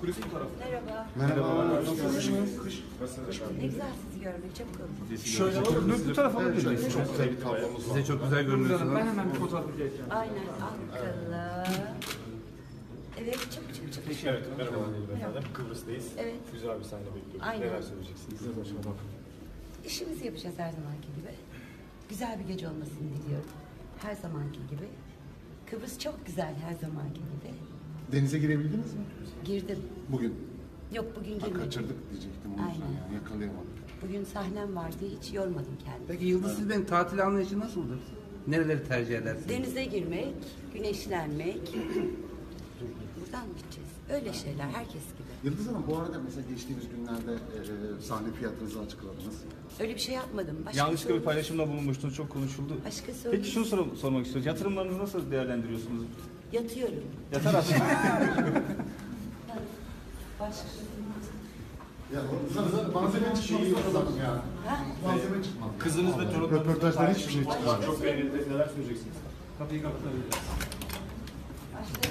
Kulüp bu tarafı. Merhaba. Merhaba. Ne güzel sizi görmek. Çabuk olun. Şöyle alalım. Bu tarafa miyiz? çok güzel bir tablomuz var. Size çok güzel görünüyorsunuz. Ben hemen bir fotoğraf rica. Aynen. Akıllı. Evet. Çabuk çabuk çabuk. Evet, merhaba efendim. Kıbrıs'tayız. Evet. Güzel bir sahne bekliyoruz. Aynen. Neler söyleyeceksiniz? İşimizi yapacağız her zamanki gibi. Güzel bir gece olmasını diliyorum. Her zamanki gibi. Kıbrıs çok güzel her zamanki gibi. Denize girebildiniz mi? Girdim. Bugün. Yok bugün Ha, girmedim. kaçırdık diyecektim o yüzden Aynen. yani yakalayamadık. Bugün sahnem var diye hiç yormadım kendimi. Peki Yıldız sizden tatil anlayışı nasıldır? Nereleri tercih edersiniz? Denize girmek, güneşlenmek. Buradan gideceğiz. Öyle şeyler herkes gibi. Yıldız Hanım bu arada mesela geçtiğimiz günlerde e, sahne fiyatınızı açıkladınız. Öyle bir şey yapmadım. Başka Yanlışlıkla bir paylaşımda bulunmuştunuz. Çok konuşuldu. Başka Peki şunu sor- sormak istiyoruz. Yatırımlarınızı nasıl değerlendiriyorsunuz? Yatıyorum. Yatarak. Başka Ya Yıldız malzeme çıkmadı sanırım ya. Ha? Malzeme çıkmadı. Kızınız ve torunlarınız Röportajlar hiçbir şey çıkmadı. Çok beğenildi. Neler söyleyeceksiniz? Kapıyı kapatabiliriz. Başka